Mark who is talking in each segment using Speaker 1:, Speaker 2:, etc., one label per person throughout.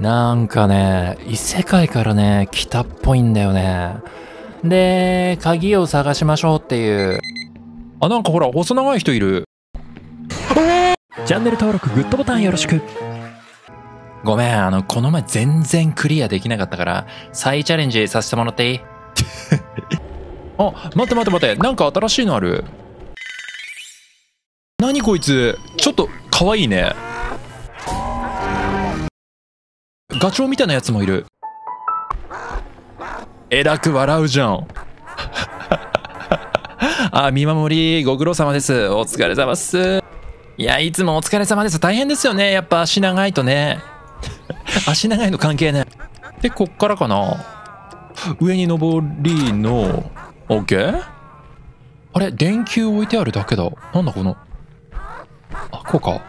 Speaker 1: なんかね、異世界からね、来たっぽいんだよね。で、鍵を探しましょうっていう。
Speaker 2: あ、なんかほら、細長い人いる。
Speaker 1: チャンネル登録、グッドボタンよろしく。ごめん、あの、この前全然クリアできなかったから、再チャレンジさせてもらっていい？
Speaker 2: あ、待って待って待って、なんか新しいのある？何こいつ？ちょっと可愛いね。ガチョウみたいなやつもいる。えらく笑うじゃん。あ、見守り、ご苦労様です。お疲れ様っす。いや、いつもお疲れ様です。大変ですよね。やっぱ足長いとね。足長いの関係ない。で、こっからかな。上に登りの、オッケー？あれ？電球置いてあるだけだ。なんだこの。あ、こうか。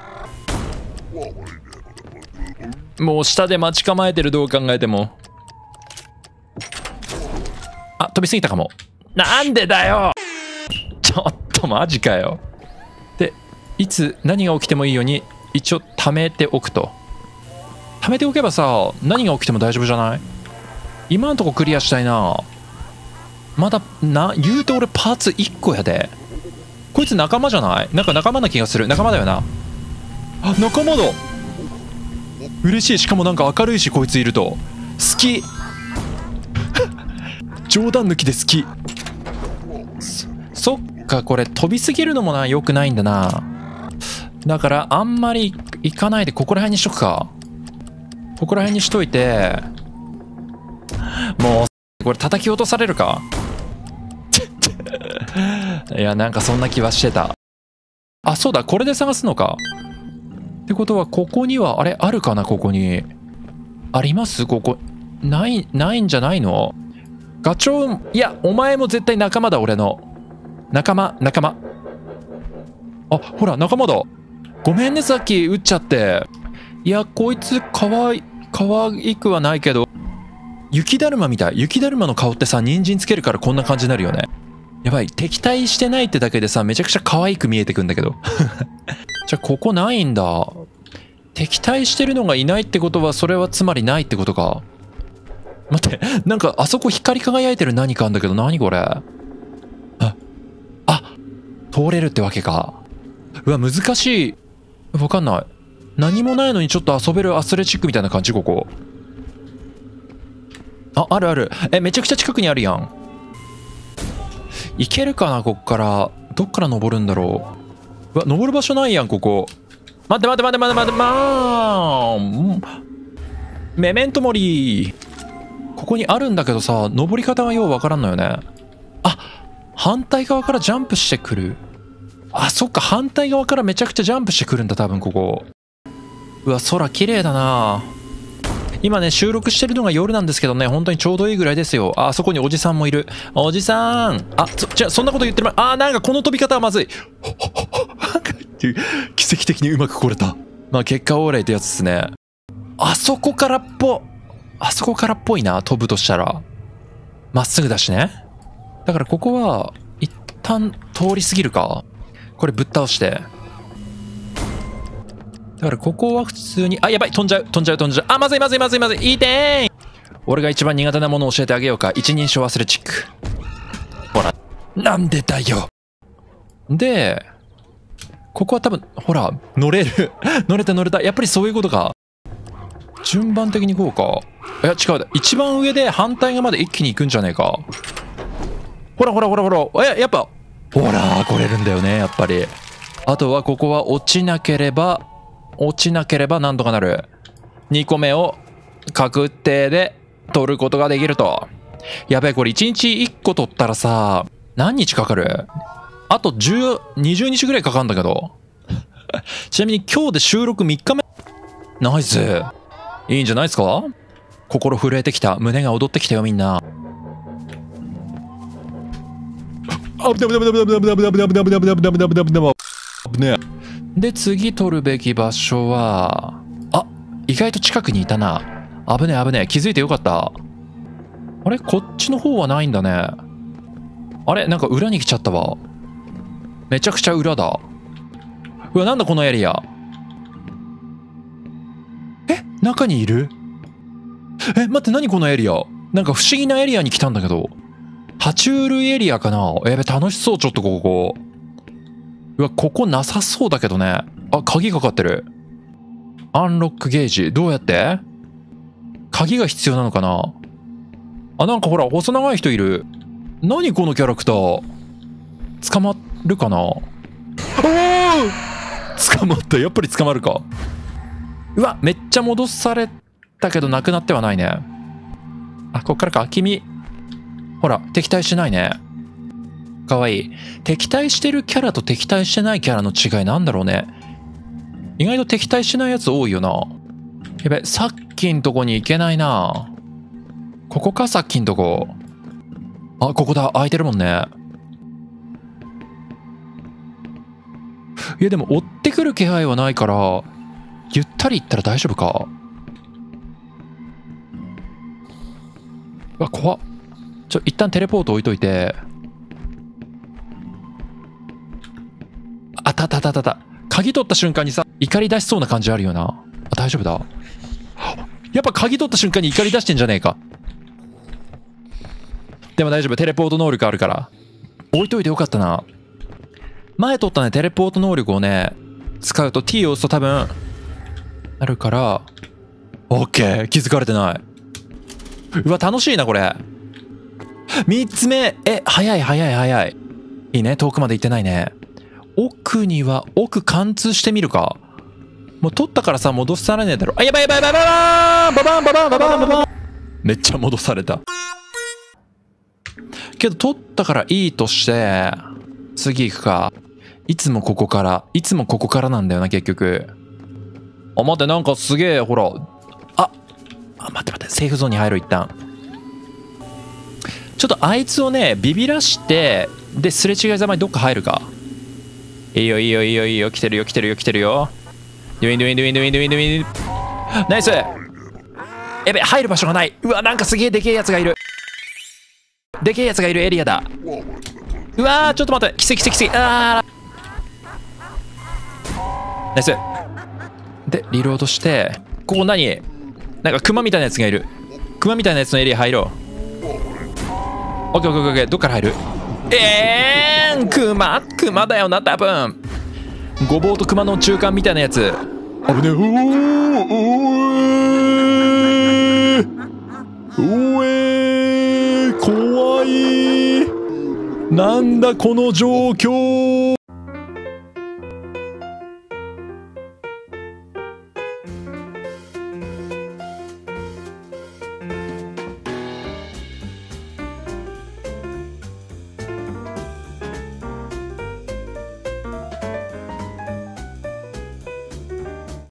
Speaker 2: もう下で待ち構えてるどう考えても。あ、飛びすぎたかも。なんでだよちょっとマジかよ。で、いつ何が起きてもいいように一応貯めておくと。貯めておけばさ、何が起きても大丈夫じゃない？今のとこクリアしたいな。まだ、な、言うて俺パーツ1個やで。こいつ仲間じゃない？なんか仲間な気がする。仲間だよな。あ、仲間だ嬉しい。しかもなんか明るいし、こいついると。好き冗談抜きで好き。そ、っか、これ飛びすぎるのもな、良くないんだな。だから、あんまり行かないで、ここら辺にしとくか。ここら辺にしといて、もう、これ叩き落とされるかいや、なんかそんな気はしてた。あ、そうだ、これで探すのか。ってことは、ここには、あれ、あるかな、ここに？あります？ここ。ない、ないんじゃないの？ガチョウ、いや、お前も絶対仲間だ、俺の。仲間、仲間。あ、ほら、仲間だ。ごめんね、さっき撃っちゃって。いや、こいつ、かわい、かわいくはないけど、雪だるまみたい。雪だるまの顔ってさ、人参つけるからこんな感じになるよね。やばい、敵対してないってだけでさ、めちゃくちゃ可愛く見えてくんだけど。じゃあ、ここないんだ。敵対してるのがいないってことは、それはつまりないってことか。待って、なんかあそこ光り輝いてる何かあんだけど、何これ？あ、あ、通れるってわけか。うわ、難しい。わかんない。何もないのにちょっと遊べるアスレチックみたいな感じ、ここ。あ、あるある。え、めちゃくちゃ近くにあるやん。行けるかな、こっから。どっから登るんだろう。うわ、登る場所ないやん、ここ。待って待って待って待って待って、まーメメントモリーここにあるんだけどさ、登り方がようわからんのよね。あ、反対側からジャンプしてくる。あ、そっか、反対側からめちゃくちゃジャンプしてくるんだ、多分ここ。うわ、空綺麗だな今ね、収録してるのが夜なんですけどね、本当にちょうどいいぐらいですよ。あ、そこにおじさんもいる。おじさんあ、そ、じゃあそんなこと言ってる、あ、なんかこの飛び方はまずい。ていう、奇跡的にうまく来れた。まあ、結果オーライってやつですね。あそこからっぽ、あそこからっぽいな、飛ぶとしたら。まっすぐだしね。だからここは、一旦通り過ぎるか。これぶっ倒して。だからここは普通に、あ、やばい、飛んじゃう、飛んじゃう、飛んじゃう。あ、まずいまずいまずいまずい、いいてーん俺が一番苦手なものを教えてあげようか。一人称アスレチック。ほら。なんでだよ。で、ここは多分、ほら、乗れる。乗れた乗れた。やっぱりそういうことか。順番的にこうか。いや、違う。一番上で反対側まで一気に行くんじゃねえか。ほらほらほらほら。え、やっぱ、ほら、来れるんだよね、やっぱり。あとはここは落ちなければ、落ちなければなんとかなる。2個目を確定で取ることができると。やべえ、これ1日1個取ったらさ、何日かかる？あと10、20日ぐらいかかるんだけど。ちなみに今日で収録3日目。ナイス。いいんじゃないですか？心震えてきた。胸が踊ってきたよ、みんな。あぶねぶねぶねぶねぶねぶねぶねぶねぶねぶねぶねぶねぶねぶねぶねで、次取るべき場所は、あ、意外と近くにいたな。危ねえ危ねえ。気づいてよかった。あれ？こっちの方はないんだね。あれ？なんか裏に来ちゃったわ。めちゃくちゃ裏だ。うわ、なんだこのエリア。え中にいる？え、待って、何このエリア？なんか不思議なエリアに来たんだけど。爬虫類エリアかな？やべ、楽しそう、ちょっとここ。うわ、ここなさそうだけどね。あ、鍵かかってる。アンロックゲージ。どうやって？鍵が必要なのかな？あ、なんかほら、細長い人いる。何このキャラクター？捕まっるかな？お捕まった。やっぱり捕まるか。うわ、めっちゃ戻されたけどなくなってはないね。あ、こっからか。君。ほら、敵対しないね。かわいい。敵対してるキャラと敵対してないキャラの違いなんだろうね。意外と敵対しないやつ多いよな。やべ、さっきんとこに行けないな。ここか、さっきんとこ。あ、ここだ。空いてるもんね。いや、でも追ってくる気配はないから、ゆったり行ったら大丈夫か？うわ、怖っ。ちょ、一旦テレポート置いといて。あたたたたた。鍵取った瞬間にさ、怒り出しそうな感じあるよな。あ、大丈夫だ。やっぱ鍵取った瞬間に怒り出してんじゃねえか。でも大丈夫。テレポート能力あるから。置いといてよかったな。前取ったね、テレポート能力をね、使うと T を押すと多分、なるから、オッケー気づかれてない。うわ、楽しいな、これ。三つ目え、早い早い早い。いいね、遠くまで行ってないね。奥には、奥貫通してみるか。もう取ったからさ、戻されねえだろ。あ、やばいやばいやばいやばいババンババンババンババンめっちゃ戻された。けど取ったからいいとして、次行くか。いつもここから、いつもここからなんだよな、結局。あ、待って、なんかすげえ、ほら。あ、あ、待って待って、セーフゾーンに入る、一旦。ちょっとあいつをね、ビビらして、で、すれ違いざまにどっか入るか。いいよ、いいよ、いいよ、いいよ、来てるよ、来てるよ、来てるよ。ドゥインドゥインドゥインドゥインドゥインドゥイン。ナイスやべ、入る場所がない。うわ、なんかすげえでけえやつがいる。でけえやつがいるエリアだ。うわー、ちょっと待って。奇跡奇跡奇跡。あー。ナイス。で、リロードして、ここ何？なんかクマみたいなやつがいる。クマみたいなやつのエリア入ろう。オッケーオッケーオッケー、どっから入る？えーん、クマ、クマだよな、多分。ごぼうとクマの中間みたいなやつ。危ねえ。おーおーおえー怖いなんだこの状況